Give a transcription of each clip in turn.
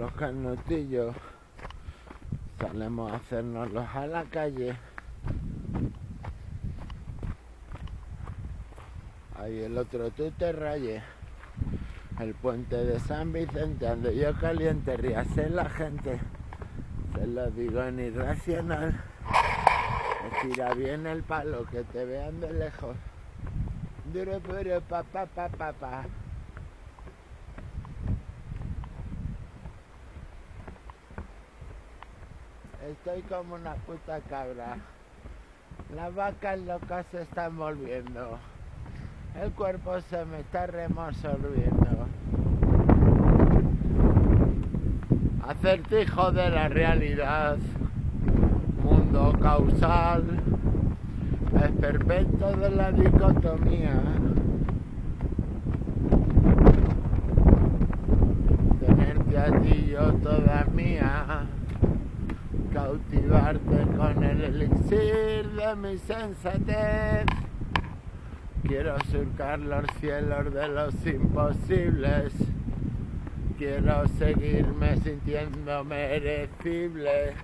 los canutillos, salemos a hacernoslos a la calle. Ahí el otro tú te rayes. El puente de San Vicente, ando yo caliente, ríase la gente. Se lo digo en irracional. Estira bien el palo, que te vean de lejos. Duro, duro, pa, pa, pa, pa, pa. Estoy como una puta cabra. Las vacas locas se están volviendo. El cuerpo se me está remosolviendo. Acertijo de la realidad. Mundo causal. Esperpento de la dicotomía. Tenerte a yo toda mía con el elixir de mi sensatez. Quiero surcar los cielos de los imposibles. Quiero seguirme sintiendo merecible.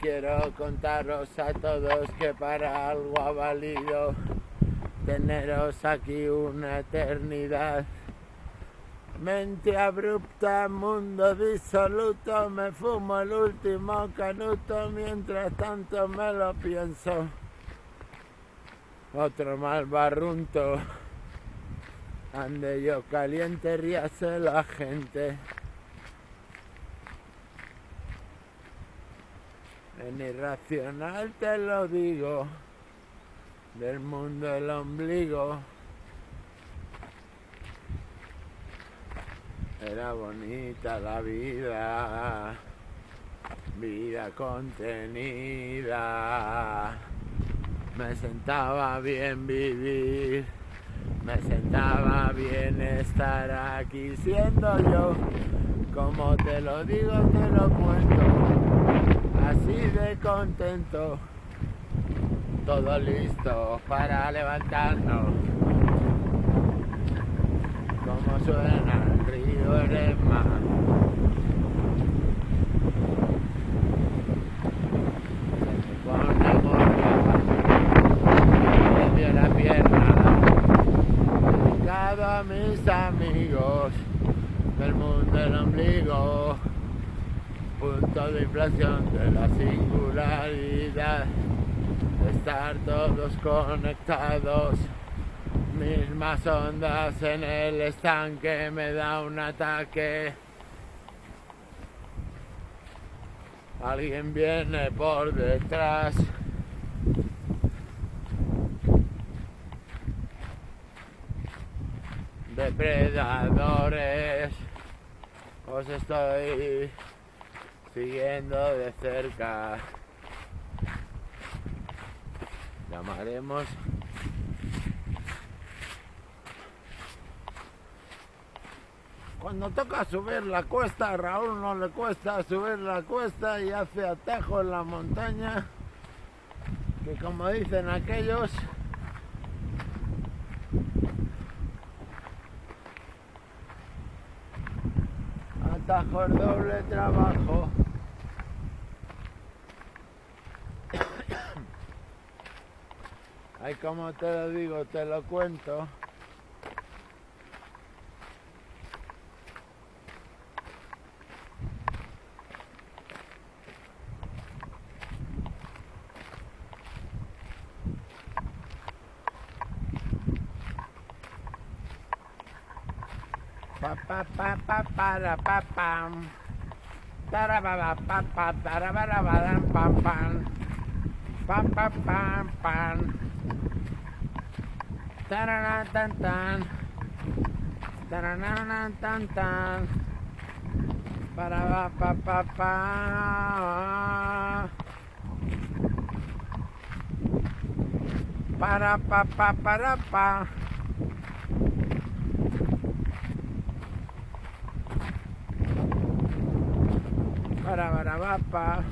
Quiero contaros a todos que para algo ha valido teneros aquí una eternidad. Mente abrupta, mundo disoluto, me fumo el último canuto, mientras tanto me lo pienso. Otro mal barrunto, ande yo caliente, ríase la gente. En irracional te lo digo, del mundo el ombligo. Era bonita la vida, vida contenida. Me sentaba bien vivir, me sentaba bien estar aquí siendo yo. Como te lo digo, te lo cuento, así de contento. Todo listo para levantarnos. Como suena río eres. Dedicado a mis amigos del mundo del ombligo. Punto de inflación de la singularidad. De estar todos conectados mismas ondas en el estanque me da un ataque. Alguien viene por detrás. Depredadores. Os estoy siguiendo de cerca. Llamaremos Cuando toca subir la cuesta, a Raúl no le cuesta subir la cuesta y hace atajo en la montaña, que como dicen aquellos, atajo es doble trabajo. Ay, como te lo digo, te lo cuento. Pa pa pa pa para pa pam. Para pa pa para pam pam. Pam pam pam pam. Tarana tan tan. Tarana tan tan. Para pa pa pa pa. Para pa pa para pa. Para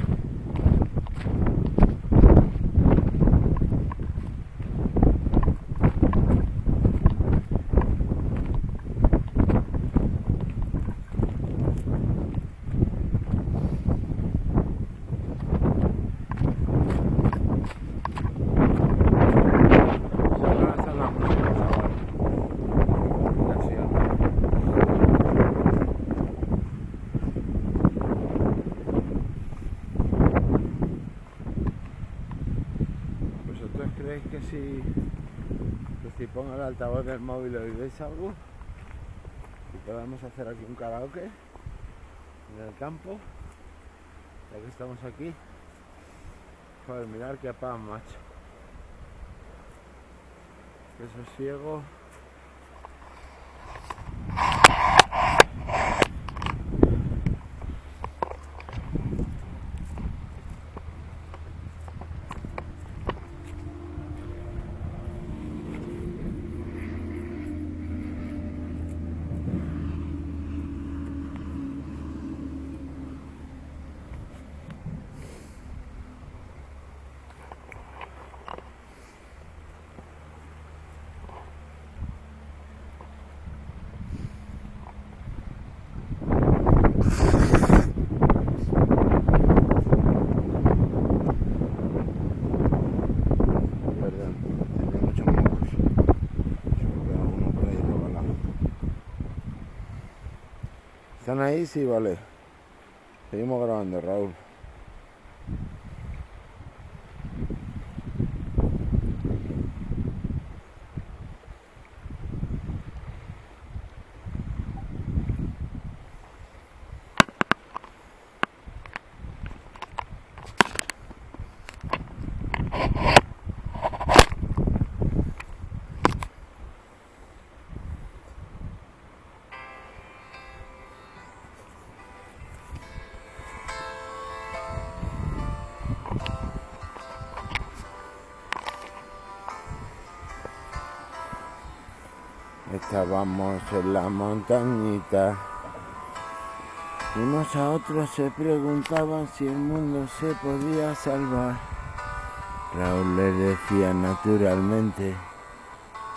si, pues pongo el altavoz del móvil o veis algo y podamos hacer aquí un karaoke en el campo ya que estamos aquí. Joder mirar qué pan macho. Que sosiego ¿Están ahí? Sí, vale. Seguimos grabando, Raúl. Estábamos en la montañita. Unos a otros se preguntaban si el mundo se podía salvar. Raúl les decía naturalmente,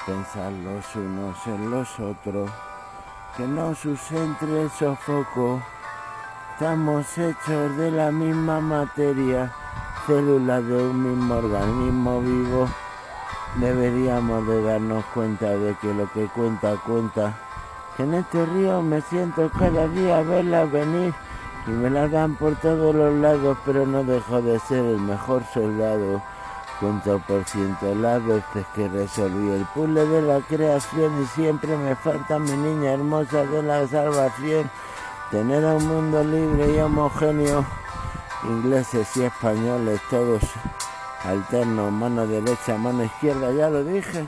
pensar los unos en los otros, que no os entre el sofoco. Estamos hechos de la misma materia, células de un mismo organismo vivo. Deberíamos de darnos cuenta de que lo que cuenta, cuenta. Que en este río me siento cada día verla venir y me la dan por todos los lados, pero no dejo de ser el mejor soldado. Cuento por ciento las veces que resolví el puzzle de la creación y siempre me falta mi niña hermosa de la salvación. Tener a un mundo libre y homogéneo, ingleses y españoles todos alterno, mano derecha, mano izquierda, ya lo dije.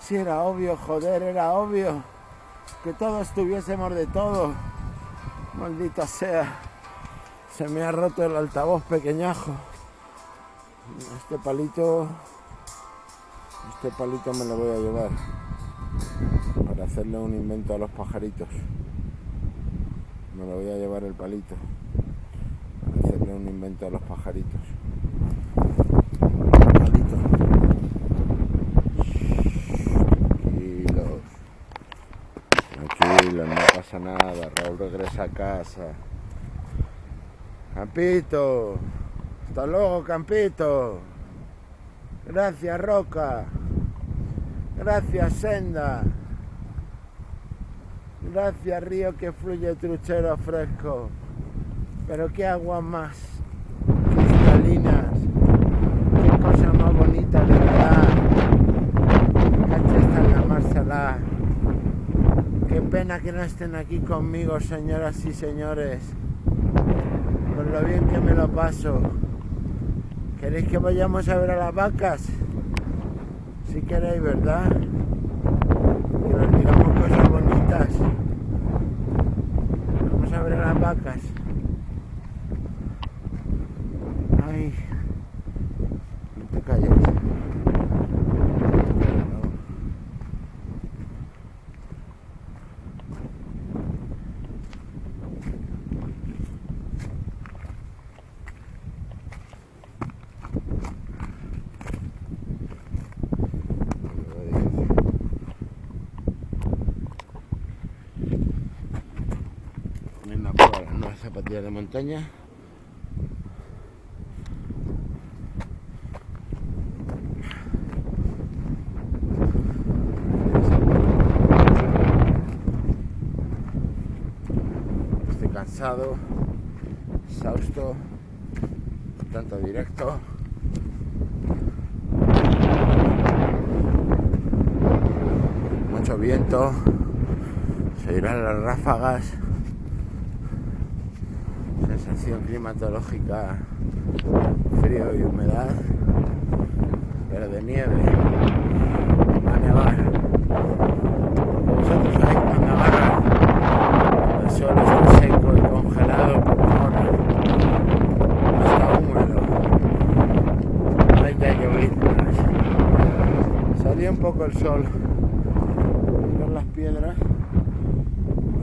Si era obvio, joder, era obvio que todos tuviésemos de todo. Maldita sea, se me ha roto el altavoz pequeñajo. Este palito, este palito me lo voy a llevar para hacerle un invento a los pajaritos. Me lo voy a llevar el palito para hacerle un invento a los pajaritos. Palito. Tranquilos. Tranquilos, no pasa nada. Raúl regresa a casa. Campito. Hasta luego, Campito. Gracias, Roca. Gracias, Senda. Gracias, río que fluye truchero fresco. Pero qué agua más cristalinas. Qué cosa más bonita de verdad. Cacha está en la mar salada. Qué que no estén aquí conmigo, señoras y señores. Por lo bien que me lo paso. ¿Queréis que vayamos a ver a las vacas? Si queréis, ¿verdad? Que nos digamos cosas bonitas. Vamos a ver a las vacas. Ay, no te calles. Una prueba las zapatillas de montaña. Estoy cansado, exhausto, tanto directo. mucho viento, se irán las ráfagas, sensación climatológica, frío y humedad, pero de nieve, va a nevar. Vosotros sabéis cuando agarra, el suelo está seco y congelado como ahora, está húmedo, no hay ya lloviznas. Salió un poco el sol las piedras,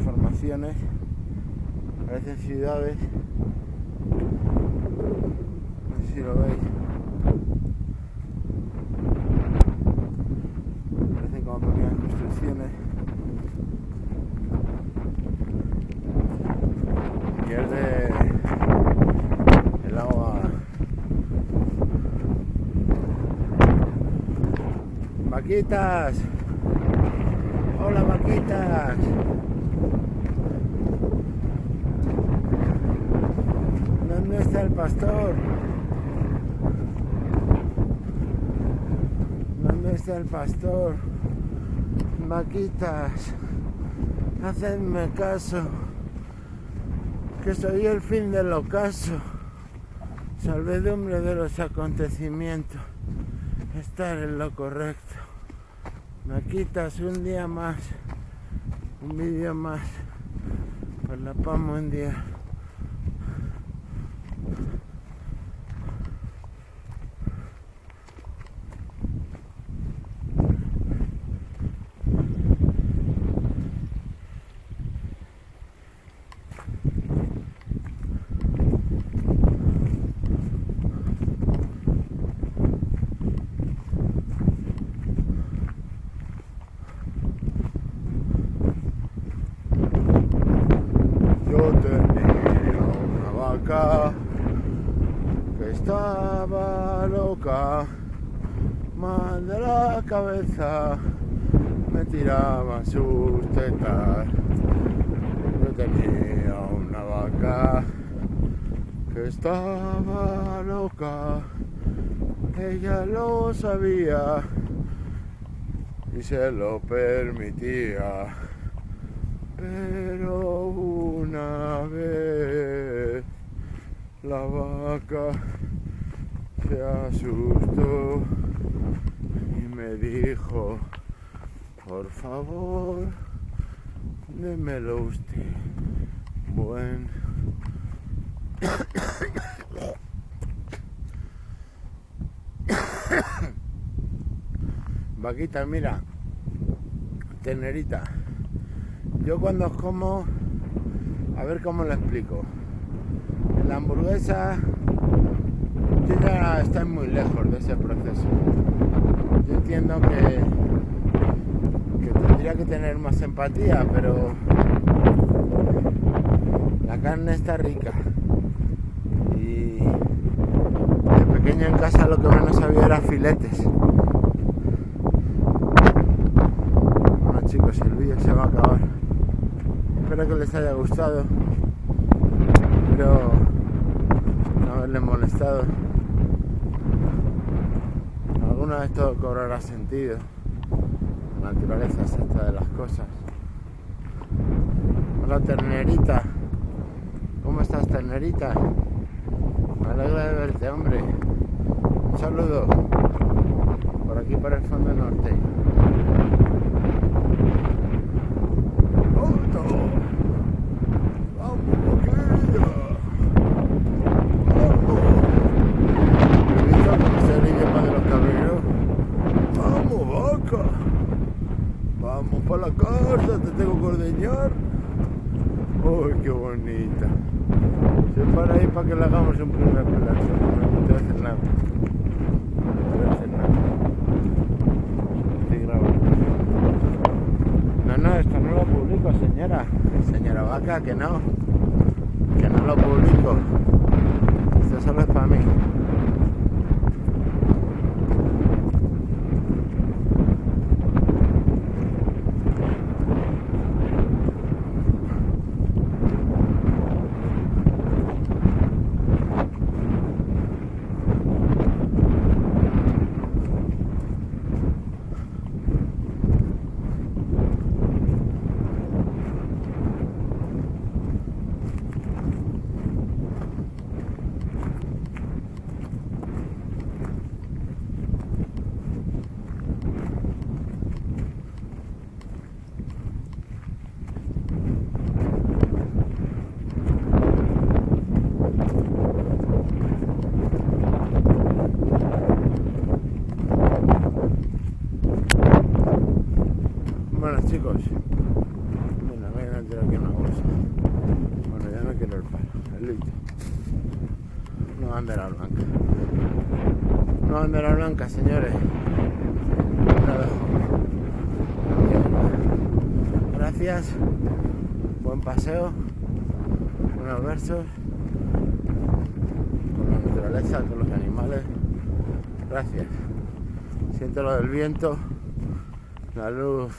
formaciones, parecen ciudades. No sé si lo veis. Parecen como pequeñas construcciones. Pierde el agua. Vaquitas. Hola vaquitas. ¿Dónde está el pastor? ¿Dónde está el pastor? Vaquitas, hacedme caso, que soy el fin del ocaso, salvedumbre de los acontecimientos, estar en lo correcto. Me quitas un día más, un vídeo más, por la paz mundial. Yo tenía una vaca que estaba loca, mal de la cabeza, me tiraban sus tetas. Yo tenía una vaca que estaba loca, ella lo sabía y se lo permitía. Pero una vez la vaca se asustó y me dijo, por favor, démelo usted. Bueno. Vaquita, mira, tenerita. Yo cuando os como, a ver cómo lo explico. En la hamburguesa, yo ya estoy muy lejos de ese proceso. Yo entiendo que, que tendría que tener más empatía, pero la carne está rica. Y de pequeño en casa lo que menos había era filetes. Bueno chicos, el vídeo va a acabar. Espero que les haya gustado. Espero no haberles molestado. Alguna vez todo cobrará sentido. La naturaleza es esta de las cosas. Hola ternerita. ¿Cómo estás ternerita? Me alegra de verte, hombre. Un saludo. Por aquí por el fondo norte. ¡Otto! ¡Vamos, boquilla! ¡Vamos! ¿Has visto cómo se ríe más de los cabreros? ¡Vamos, vaca! ¡Vamos para la casa! ¡Te tengo que ordeñar! ¡Uy, qué bonita! Se para ahí para que le hagamos un primer plano. No te hacer nada. No te hacer nada. Estoy grabando. No, no, esto no lo publico, señora. Señora vaca, que no. No lo publico. Esto solo es para mí. coche. Bueno, venga, quiero aquí una cosa. Bueno, ya no quiero el palo, el luito. No bandera blanca. No bandera blanca, señores. Nada. Gracias. Buen paseo. Buenos versos. Con la naturaleza, con los animales. Gracias. Siento lo del viento, la luz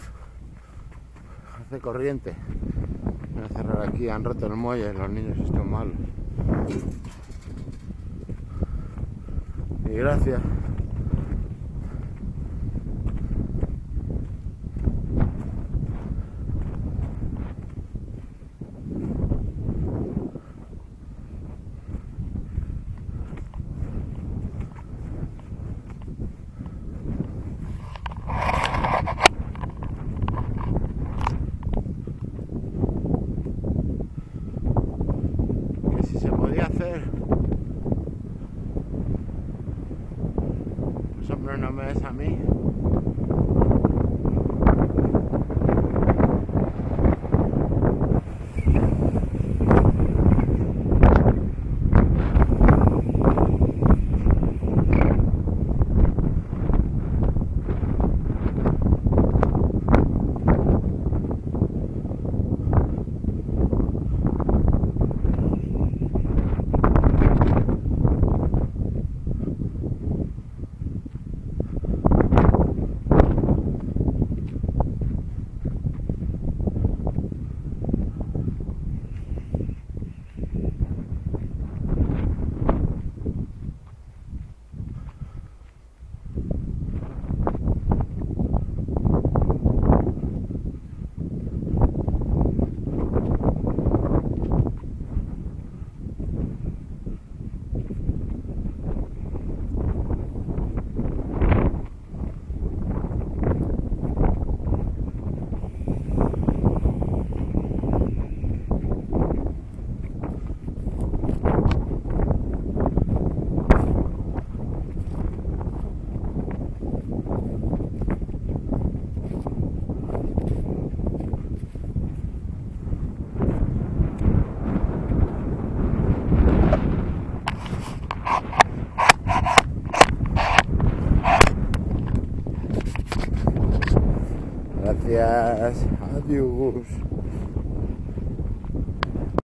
hace corriente. Voy a cerrar aquí, han roto el muelle, los niños están malos. Y gracias. Se podía hacer. Pues hombre, no me ves a mí. Gracias. Adiós.